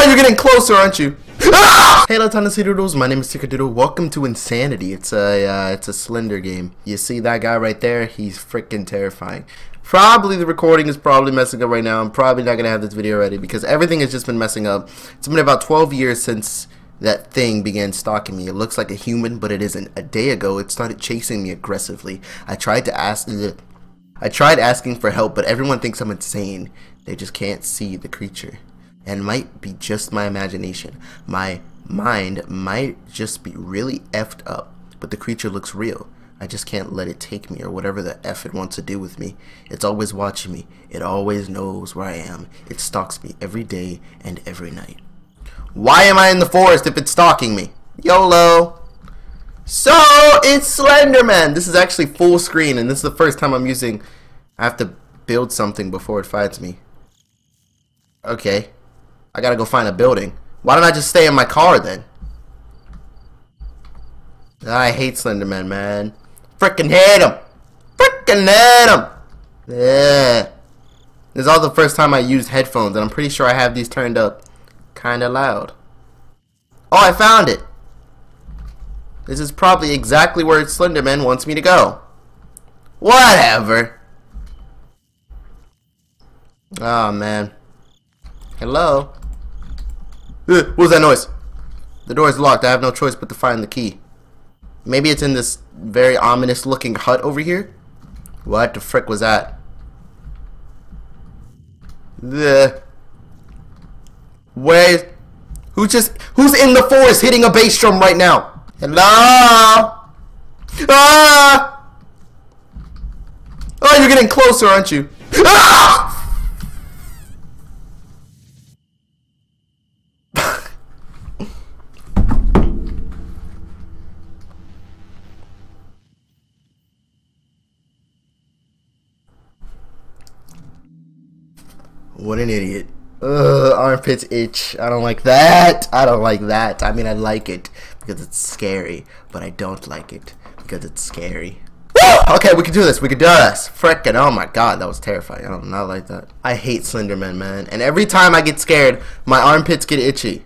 Oh, you're getting closer, aren't you? Ah! Hey, Latana Doodles. My name is Doodle. Welcome to Insanity. It's a uh, it's a Slender game. You see that guy right there? He's freaking terrifying. Probably the recording is probably messing up right now. I'm probably not gonna have this video ready because everything has just been messing up. It's been about 12 years since that thing began stalking me. It looks like a human, but it isn't. A day ago, it started chasing me aggressively. I tried to ask. I tried asking for help, but everyone thinks I'm insane. They just can't see the creature and might be just my imagination. My mind might just be really effed up, but the creature looks real. I just can't let it take me or whatever the F it wants to do with me. It's always watching me. It always knows where I am. It stalks me every day and every night. Why am I in the forest if it's stalking me? YOLO! So, it's Slenderman! This is actually full screen and this is the first time I'm using... I have to build something before it finds me. Okay. I gotta go find a building. Why don't I just stay in my car then? Ah, I hate Slenderman, man. Frickin' hate him! Frickin' hate him! Yeah. This is all the first time I used headphones, and I'm pretty sure I have these turned up kinda loud. Oh, I found it! This is probably exactly where Slenderman wants me to go. Whatever. Oh, man. Hello? What was that noise? The door is locked. I have no choice but to find the key. Maybe it's in this very ominous looking hut over here? What the frick was that? The Where Who just who's in the forest hitting a bass drum right now? Hello? Ah! Oh, you're getting closer, aren't you? Ah! What an idiot. Ugh, armpits itch. I don't like that. I don't like that. I mean, I like it because it's scary, but I don't like it because it's scary. Okay, we can do this. We can do this. Frickin' oh my god, that was terrifying. I don't not like that. I hate Slenderman, man. And every time I get scared, my armpits get itchy.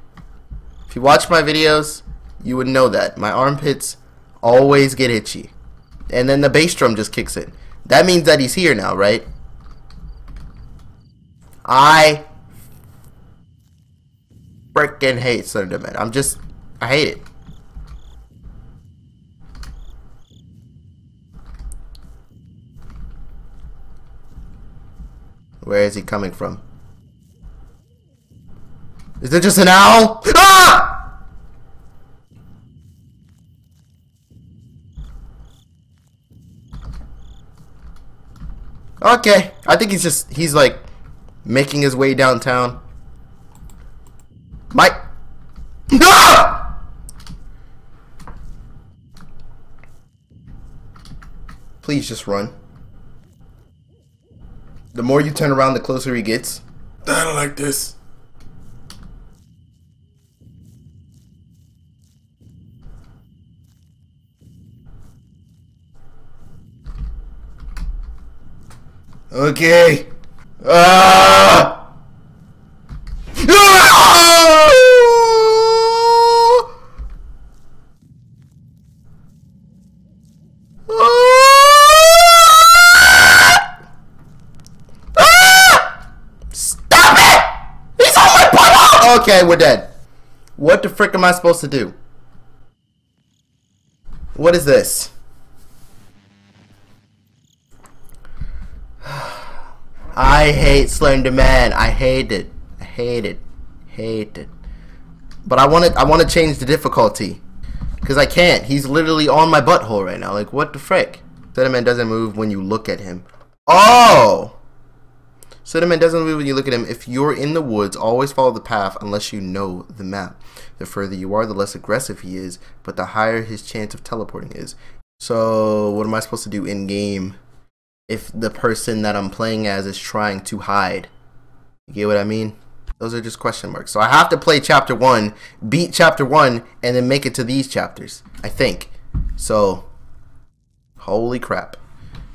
If you watch my videos, you would know that. My armpits always get itchy. And then the bass drum just kicks in. That means that he's here now, right? I freaking hate Slenderman. I'm just, I hate it. Where is he coming from? Is it just an owl? Ah! Okay, I think he's just, he's like making his way downtown. Mike. No! Please just run. The more you turn around, the closer he gets. I don't like this. Okay. Ah! Stop it! Okay, we're dead. What the frick am I supposed to do? What is this? I hate Slender Man. I hate it. I hate it. Hate it. But I want to. I want to change the difficulty, because I can't. He's literally on my butthole right now. Like what the frick? Slenderman doesn't move when you look at him. Oh. Slenderman doesn't move when you look at him. If you're in the woods, always follow the path unless you know the map. The further you are, the less aggressive he is, but the higher his chance of teleporting is. So, what am I supposed to do in game? If the person that I'm playing as is trying to hide. You get what I mean? Those are just question marks. So I have to play chapter one, beat chapter one, and then make it to these chapters. I think. So, holy crap.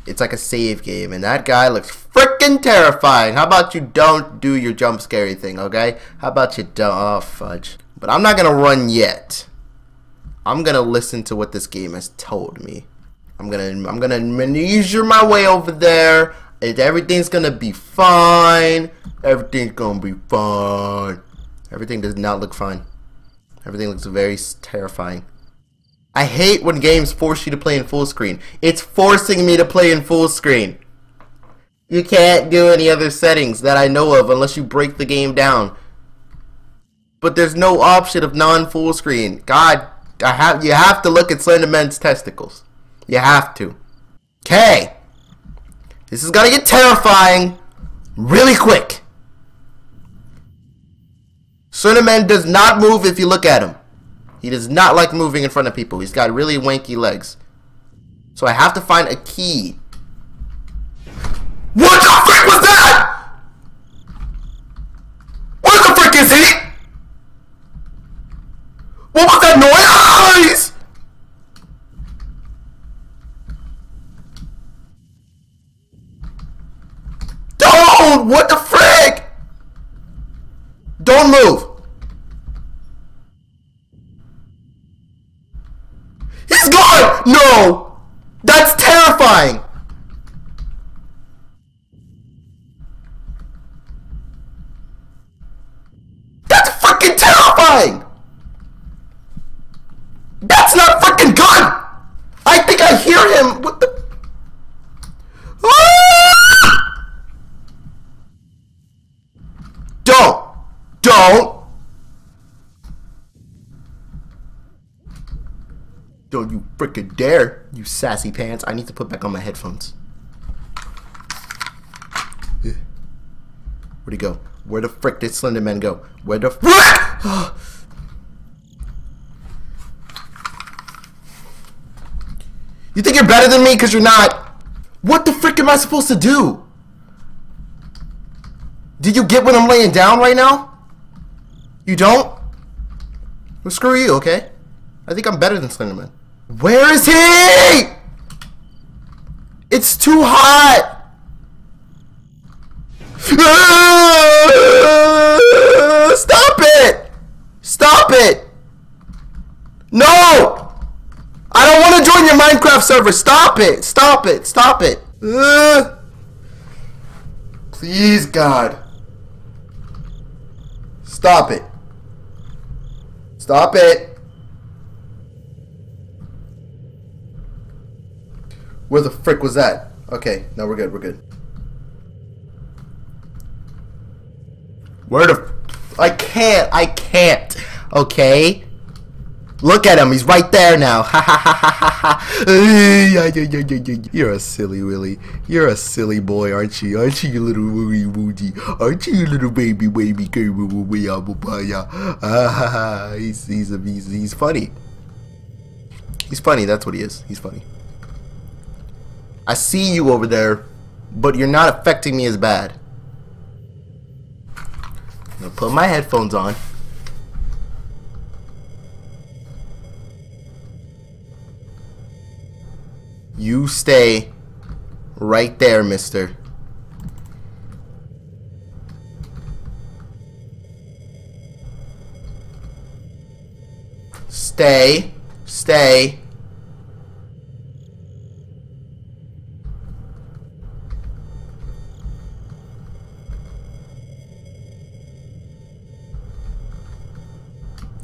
it's like a save game, and that guy looks freaking terrifying. How about you don't do your jump scary thing, okay? How about you don't? Oh, fudge. But I'm not gonna run yet. I'm gonna listen to what this game has told me. I'm gonna I'm gonna maneuver my way over there. And everything's gonna be fine. Everything's gonna be fine. Everything does not look fine. Everything looks very terrifying. I hate when games force you to play in full screen. It's forcing me to play in full screen. You can't do any other settings that I know of unless you break the game down. But there's no option of non-full screen. God, I have you have to look at Slenderman's testicles. You have to. Okay. This is gonna get terrifying really quick. Slenderman does not move if you look at him. He does not like moving in front of people. He's got really wanky legs. So I have to find a key. What the frick was that? What the frick is he? What was that noise? Don't! What the frick? Don't move. He's gone! No! That's terrifying! That's fucking terrifying! That's not fucking good! I think I hear him! What the... Ah! Don't! Don't! Don't you freaking dare, you sassy pants. I need to put back on my headphones. Where'd he go? Where the frick did Slender Man go? Where the frick? you think you're better than me because you're not? What the frick am I supposed to do? Did you get what I'm laying down right now? You don't? Well, screw you, okay? I think I'm better than Slenderman. Where is he? It's too hot. Stop it! Stop it! No! I don't want to join your Minecraft server. Stop it! Stop it! Stop it! Please, God. Stop it. Stop it. Where the frick was that? Okay, now we're good, we're good. Where the... I can't, I can't. Okay? Look at him, he's right there now. Ha ha ha ha ha. You're a silly Willy. You're a silly boy, aren't you? Aren't you, you little wooey woody? Aren't you, you little baby baby Ah, he's he's a, he's he's funny. He's funny. That's what he is. He's funny. I see you over there, but you're not affecting me as bad. I'm gonna put my headphones on. You stay right there, mister. Stay. Stay.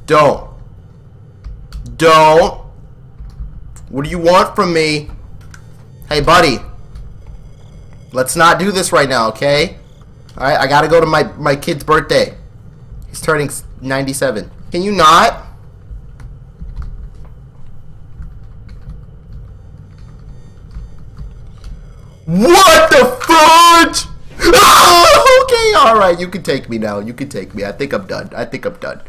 Don't. Don't. What do you want from me? Hey, buddy. Let's not do this right now, okay? Alright, I gotta go to my, my kid's birthday. He's turning 97. Can you not? What the fudge? Okay, alright, you can take me now. You can take me. I think I'm done. I think I'm done.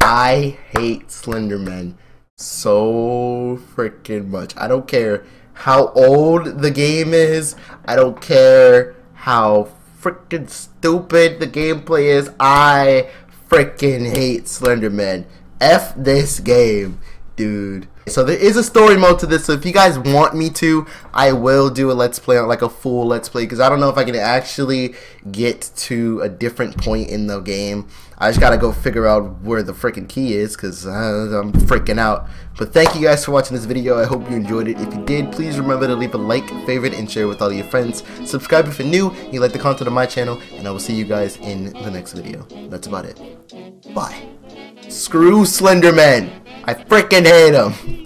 I hate Slenderman so freaking much. I don't care how old the game is. I don't care how freaking stupid the gameplay is. I freaking hate Slenderman. F this game. Dude. So there is a story mode to this. So if you guys want me to, I will do a let's play on like a full let's play because I don't know if I can actually get to a different point in the game. I just gotta go figure out where the freaking key is because uh, I'm freaking out. But thank you guys for watching this video. I hope you enjoyed it. If you did, please remember to leave a like, favorite, and share with all your friends. Subscribe if you're new, you like the content of my channel, and I will see you guys in the next video. That's about it. Bye. Screw Slenderman. I freaking hate him.